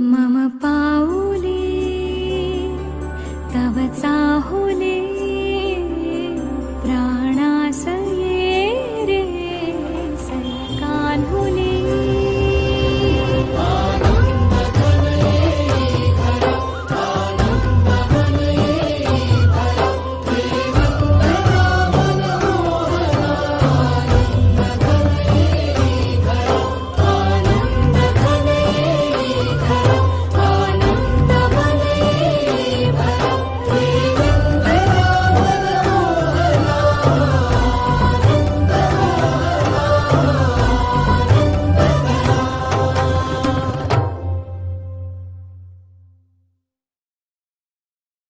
मम पाले तव चाहुले प्राणासये रे सान्